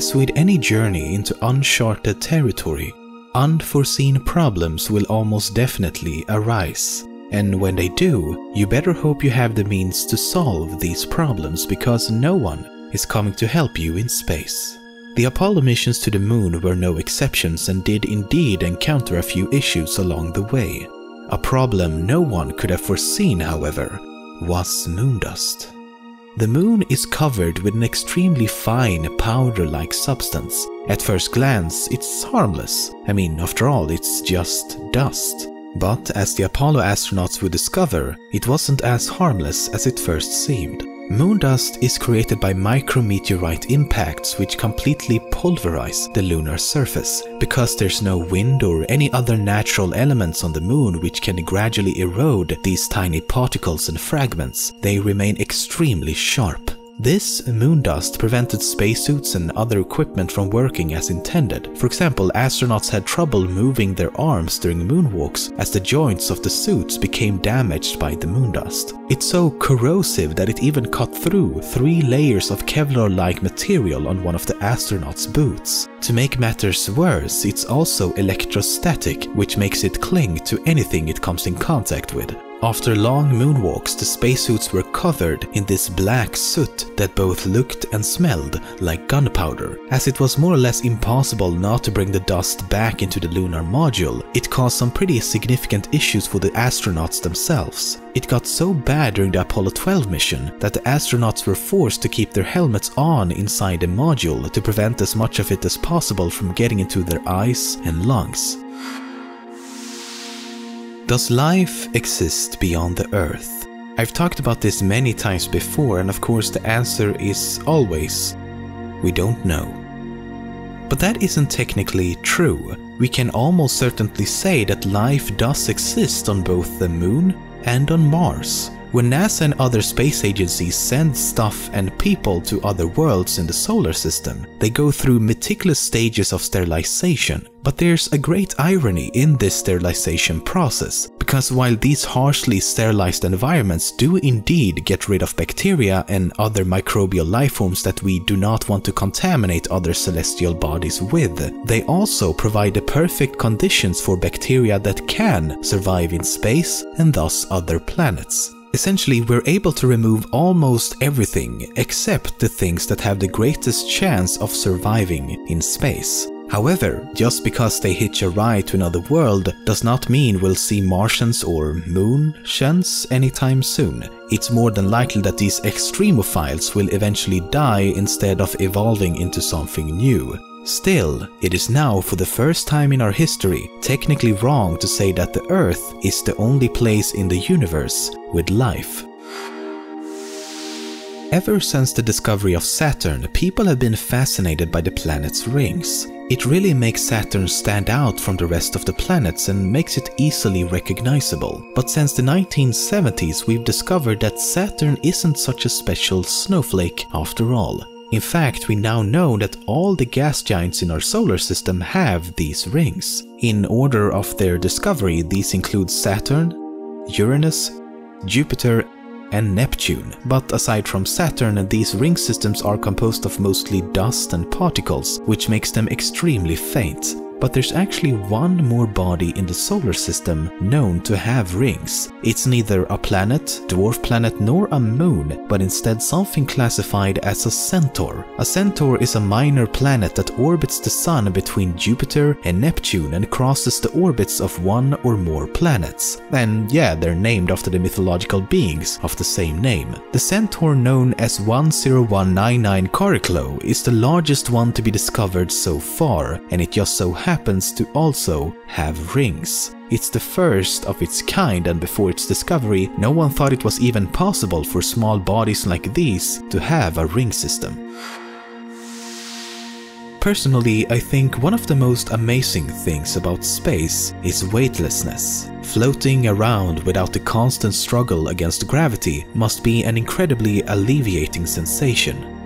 As with any journey into uncharted territory, unforeseen problems will almost definitely arise. And when they do, you better hope you have the means to solve these problems because no one is coming to help you in space. The Apollo missions to the moon were no exceptions and did indeed encounter a few issues along the way. A problem no one could have foreseen, however, was moon dust. The moon is covered with an extremely fine powder-like substance. At first glance, it's harmless. I mean, after all, it's just dust. But as the Apollo astronauts would discover, it wasn't as harmless as it first seemed. Moon dust is created by micrometeorite impacts which completely pulverize the lunar surface. Because there's no wind or any other natural elements on the moon which can gradually erode these tiny particles and fragments, they remain extremely sharp. This moon dust prevented spacesuits and other equipment from working as intended. For example, astronauts had trouble moving their arms during moonwalks as the joints of the suits became damaged by the moon dust. It's so corrosive that it even cut through three layers of Kevlar-like material on one of the astronauts' boots. To make matters worse, it's also electrostatic, which makes it cling to anything it comes in contact with. After long moonwalks, the spacesuits were covered in this black soot that both looked and smelled like gunpowder. As it was more or less impossible not to bring the dust back into the lunar module, it caused some pretty significant issues for the astronauts themselves. It got so bad during the Apollo 12 mission that the astronauts were forced to keep their helmets on inside the module to prevent as much of it as possible from getting into their eyes and lungs. Does life exist beyond the Earth? I've talked about this many times before and of course the answer is always, we don't know. But that isn't technically true. We can almost certainly say that life does exist on both the moon and on Mars. When NASA and other space agencies send stuff and people to other worlds in the solar system, they go through meticulous stages of sterilization. But there's a great irony in this sterilization process, because while these harshly sterilized environments do indeed get rid of bacteria and other microbial life forms that we do not want to contaminate other celestial bodies with, they also provide the perfect conditions for bacteria that can survive in space and thus other planets. Essentially, we're able to remove almost everything except the things that have the greatest chance of surviving in space. However, just because they hitch a ride to another world does not mean we'll see Martians or Moon Moontians anytime soon. It's more than likely that these extremophiles will eventually die instead of evolving into something new. Still, it is now for the first time in our history technically wrong to say that the Earth is the only place in the universe with life. Ever since the discovery of Saturn, people have been fascinated by the planet's rings. It really makes Saturn stand out from the rest of the planets and makes it easily recognizable. But since the 1970s we've discovered that Saturn isn't such a special snowflake after all. In fact, we now know that all the gas giants in our solar system have these rings. In order of their discovery, these include Saturn, Uranus, Jupiter, and Neptune. But aside from Saturn, these ring systems are composed of mostly dust and particles, which makes them extremely faint. But there's actually one more body in the solar system known to have rings. It's neither a planet, dwarf planet, nor a moon, but instead something classified as a centaur. A centaur is a minor planet that orbits the sun between Jupiter and Neptune and crosses the orbits of one or more planets. And yeah, they're named after the mythological beings of the same name. The centaur known as 10199 Chariklo is the largest one to be discovered so far, and it just so happens to also have rings. It's the first of its kind and before its discovery, no one thought it was even possible for small bodies like these to have a ring system. Personally, I think one of the most amazing things about space is weightlessness. Floating around without the constant struggle against gravity must be an incredibly alleviating sensation.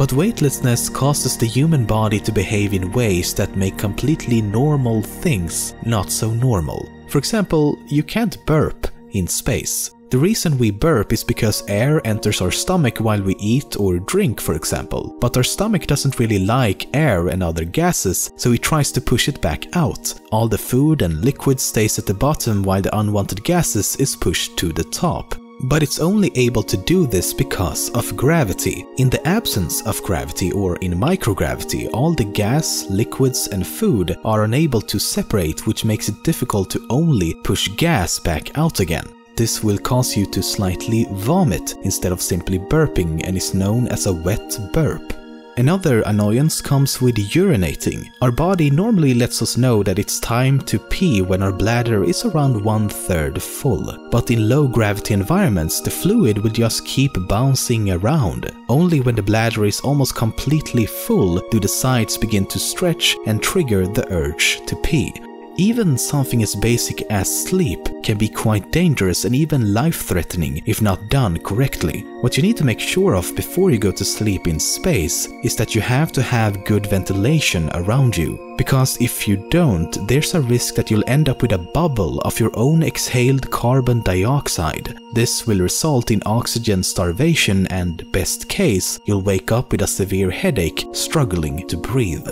But weightlessness causes the human body to behave in ways that make completely normal things not so normal. For example, you can't burp in space. The reason we burp is because air enters our stomach while we eat or drink, for example. But our stomach doesn't really like air and other gases, so it tries to push it back out. All the food and liquid stays at the bottom while the unwanted gases is pushed to the top. But it's only able to do this because of gravity. In the absence of gravity or in microgravity, all the gas, liquids and food are unable to separate which makes it difficult to only push gas back out again. This will cause you to slightly vomit instead of simply burping and is known as a wet burp. Another annoyance comes with urinating. Our body normally lets us know that it's time to pee when our bladder is around one third full. But in low gravity environments, the fluid will just keep bouncing around. Only when the bladder is almost completely full do the sides begin to stretch and trigger the urge to pee. Even something as basic as sleep can be quite dangerous and even life-threatening if not done correctly. What you need to make sure of before you go to sleep in space is that you have to have good ventilation around you. Because if you don't, there's a risk that you'll end up with a bubble of your own exhaled carbon dioxide. This will result in oxygen starvation and, best case, you'll wake up with a severe headache, struggling to breathe.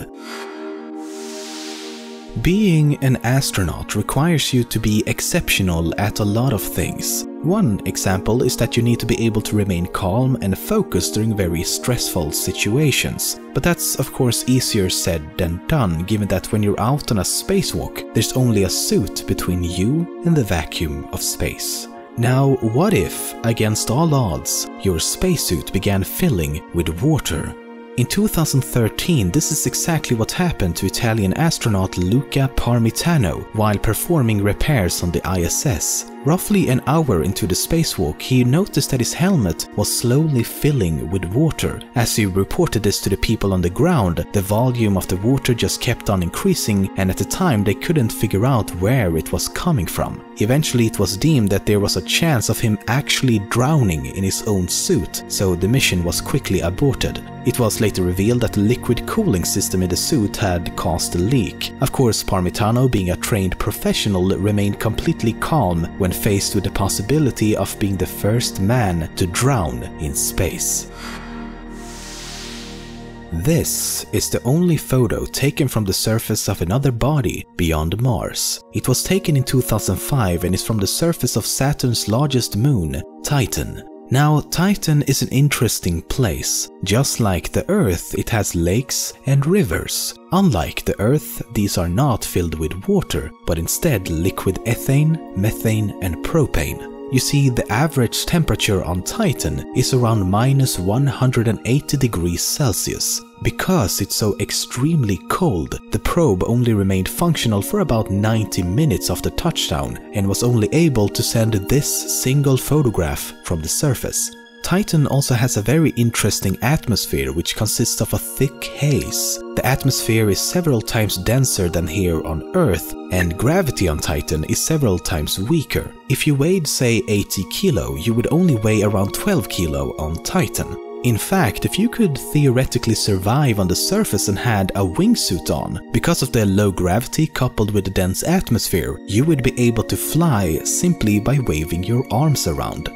Being an astronaut requires you to be exceptional at a lot of things. One example is that you need to be able to remain calm and focused during very stressful situations. But that's of course easier said than done given that when you're out on a spacewalk, there's only a suit between you and the vacuum of space. Now, what if, against all odds, your spacesuit began filling with water? In 2013, this is exactly what happened to Italian astronaut Luca Parmitano while performing repairs on the ISS. Roughly an hour into the spacewalk, he noticed that his helmet was slowly filling with water. As he reported this to the people on the ground, the volume of the water just kept on increasing and at the time they couldn't figure out where it was coming from. Eventually it was deemed that there was a chance of him actually drowning in his own suit, so the mission was quickly aborted. It was later revealed that the liquid cooling system in the suit had caused a leak. Of course, Parmitano, being a trained professional, remained completely calm when faced with the possibility of being the first man to drown in space. This is the only photo taken from the surface of another body beyond Mars. It was taken in 2005 and is from the surface of Saturn's largest moon, Titan. Now, Titan is an interesting place. Just like the Earth, it has lakes and rivers. Unlike the Earth, these are not filled with water, but instead liquid ethane, methane and propane. You see, the average temperature on Titan is around minus 180 degrees Celsius. Because it's so extremely cold, the probe only remained functional for about 90 minutes after touchdown and was only able to send this single photograph from the surface. Titan also has a very interesting atmosphere which consists of a thick haze. The atmosphere is several times denser than here on Earth and gravity on Titan is several times weaker. If you weighed say 80 kilo, you would only weigh around 12 kilo on Titan. In fact, if you could theoretically survive on the surface and had a wingsuit on, because of the low gravity coupled with the dense atmosphere, you would be able to fly simply by waving your arms around.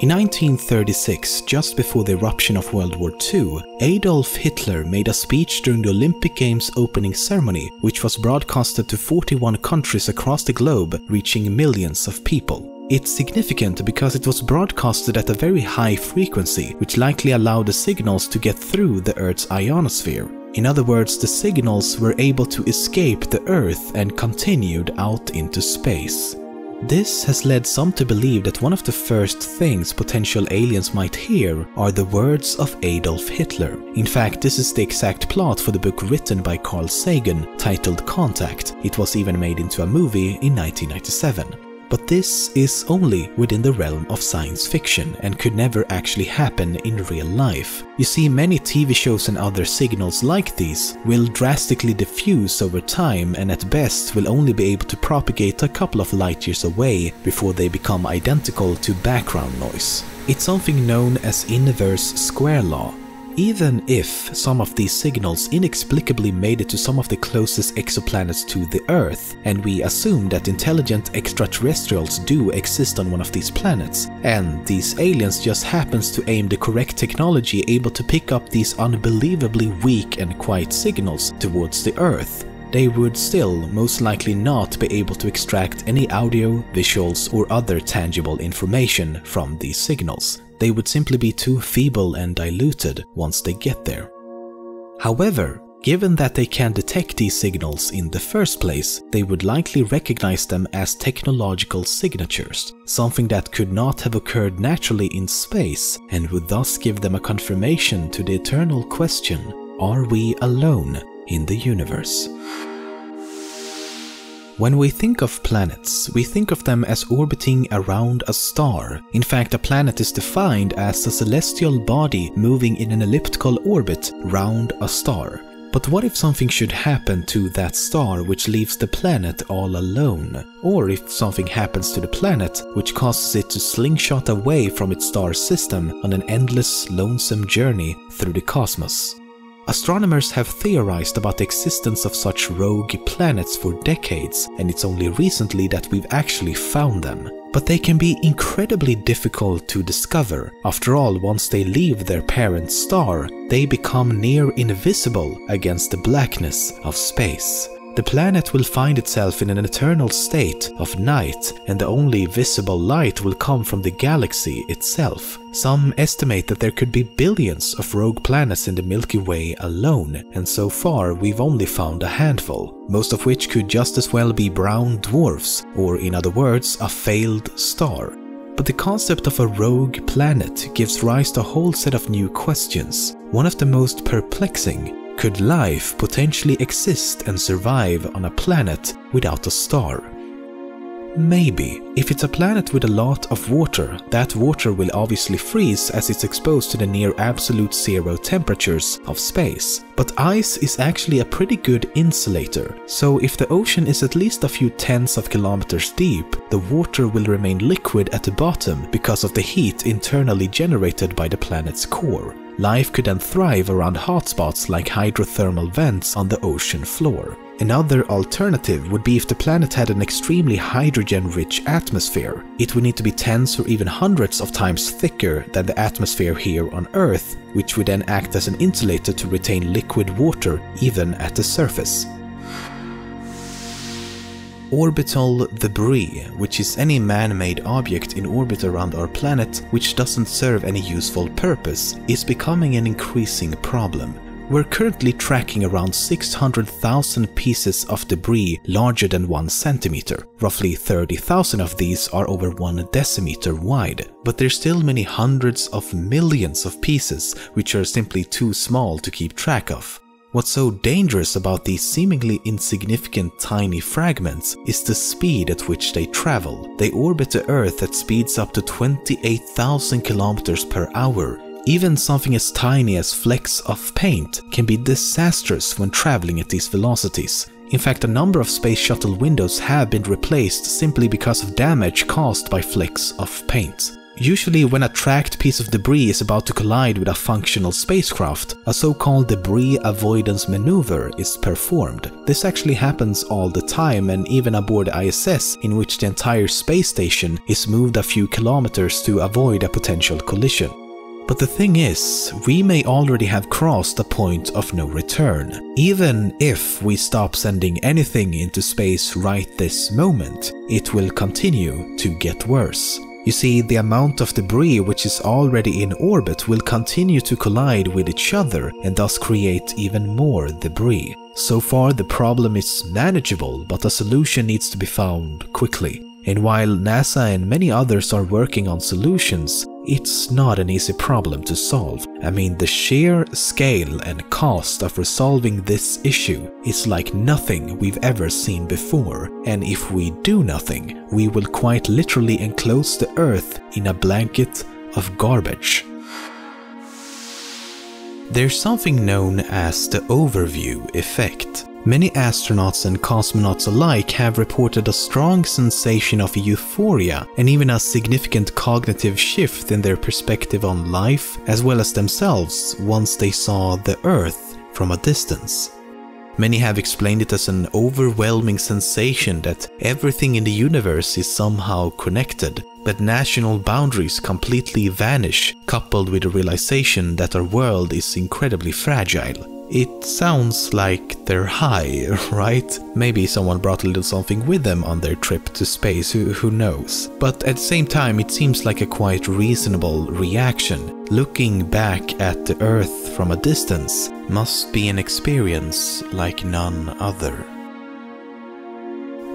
In 1936, just before the eruption of World War II, Adolf Hitler made a speech during the Olympic Games opening ceremony, which was broadcasted to 41 countries across the globe, reaching millions of people. It's significant because it was broadcasted at a very high frequency, which likely allowed the signals to get through the Earth's ionosphere. In other words, the signals were able to escape the Earth and continued out into space. This has led some to believe that one of the first things potential aliens might hear are the words of Adolf Hitler. In fact, this is the exact plot for the book written by Carl Sagan titled Contact. It was even made into a movie in 1997. But this is only within the realm of science fiction and could never actually happen in real life. You see, many TV shows and other signals like these will drastically diffuse over time and at best will only be able to propagate a couple of light years away before they become identical to background noise. It's something known as inverse square law, even if some of these signals inexplicably made it to some of the closest exoplanets to the Earth, and we assume that intelligent extraterrestrials do exist on one of these planets, and these aliens just happens to aim the correct technology able to pick up these unbelievably weak and quiet signals towards the Earth, they would still most likely not be able to extract any audio, visuals or other tangible information from these signals. They would simply be too feeble and diluted once they get there. However, given that they can detect these signals in the first place, they would likely recognize them as technological signatures, something that could not have occurred naturally in space and would thus give them a confirmation to the eternal question, are we alone in the universe? When we think of planets, we think of them as orbiting around a star. In fact, a planet is defined as a celestial body moving in an elliptical orbit round a star. But what if something should happen to that star which leaves the planet all alone? Or if something happens to the planet which causes it to slingshot away from its star system on an endless, lonesome journey through the cosmos? Astronomers have theorized about the existence of such rogue planets for decades, and it's only recently that we've actually found them. But they can be incredibly difficult to discover. After all, once they leave their parent star, they become near invisible against the blackness of space. The planet will find itself in an eternal state of night and the only visible light will come from the galaxy itself. Some estimate that there could be billions of rogue planets in the Milky Way alone, and so far we've only found a handful, most of which could just as well be brown dwarfs, or in other words, a failed star. But the concept of a rogue planet gives rise to a whole set of new questions. One of the most perplexing could life potentially exist and survive on a planet without a star? Maybe. If it's a planet with a lot of water, that water will obviously freeze as it's exposed to the near absolute zero temperatures of space. But ice is actually a pretty good insulator, so if the ocean is at least a few tens of kilometers deep, the water will remain liquid at the bottom because of the heat internally generated by the planet's core. Life could then thrive around hotspots like hydrothermal vents on the ocean floor. Another alternative would be if the planet had an extremely hydrogen-rich atmosphere. It would need to be tens or even hundreds of times thicker than the atmosphere here on Earth, which would then act as an insulator to retain liquid water even at the surface. Orbital debris, which is any man-made object in orbit around our planet which doesn't serve any useful purpose, is becoming an increasing problem. We're currently tracking around 600,000 pieces of debris larger than 1 centimeter. Roughly 30,000 of these are over 1 decimeter wide, but there's still many hundreds of millions of pieces which are simply too small to keep track of. What's so dangerous about these seemingly insignificant tiny fragments is the speed at which they travel. They orbit the Earth at speeds up to 28,000 kilometers per hour. Even something as tiny as flecks of paint can be disastrous when traveling at these velocities. In fact, a number of space shuttle windows have been replaced simply because of damage caused by flecks of paint. Usually when a tracked piece of debris is about to collide with a functional spacecraft, a so-called debris avoidance maneuver is performed. This actually happens all the time and even aboard ISS in which the entire space station is moved a few kilometers to avoid a potential collision. But the thing is, we may already have crossed a point of no return. Even if we stop sending anything into space right this moment, it will continue to get worse. You see, the amount of debris which is already in orbit will continue to collide with each other and thus create even more debris. So far the problem is manageable, but a solution needs to be found quickly. And while NASA and many others are working on solutions, it's not an easy problem to solve. I mean, the sheer scale and cost of resolving this issue is like nothing we've ever seen before, and if we do nothing, we will quite literally enclose the Earth in a blanket of garbage. There's something known as the overview effect. Many astronauts and cosmonauts alike have reported a strong sensation of euphoria and even a significant cognitive shift in their perspective on life as well as themselves once they saw the Earth from a distance. Many have explained it as an overwhelming sensation that everything in the universe is somehow connected, but national boundaries completely vanish, coupled with the realization that our world is incredibly fragile. It sounds like they're high, right? Maybe someone brought a little something with them on their trip to space, who, who knows? But at the same time, it seems like a quite reasonable reaction. Looking back at the Earth from a distance must be an experience like none other.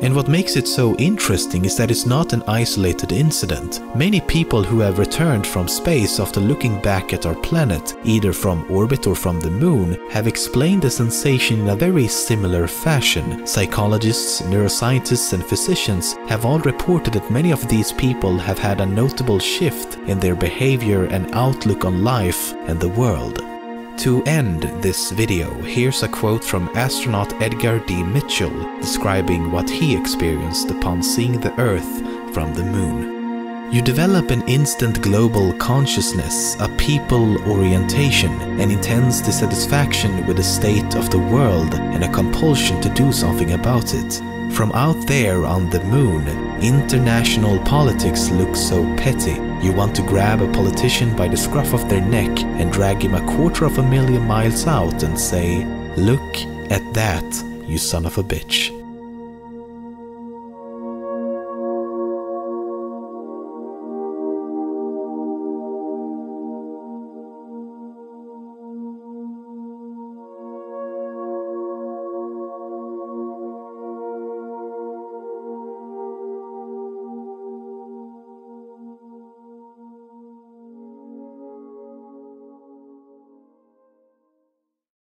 And what makes it so interesting is that it's not an isolated incident. Many people who have returned from space after looking back at our planet, either from orbit or from the moon, have explained the sensation in a very similar fashion. Psychologists, neuroscientists and physicians have all reported that many of these people have had a notable shift in their behavior and outlook on life and the world. To end this video, here's a quote from astronaut Edgar D. Mitchell describing what he experienced upon seeing the Earth from the moon. You develop an instant global consciousness, a people orientation, an intense dissatisfaction with the state of the world and a compulsion to do something about it. From out there on the moon, international politics looks so petty. You want to grab a politician by the scruff of their neck and drag him a quarter of a million miles out and say, Look at that, you son of a bitch.